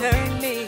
turn me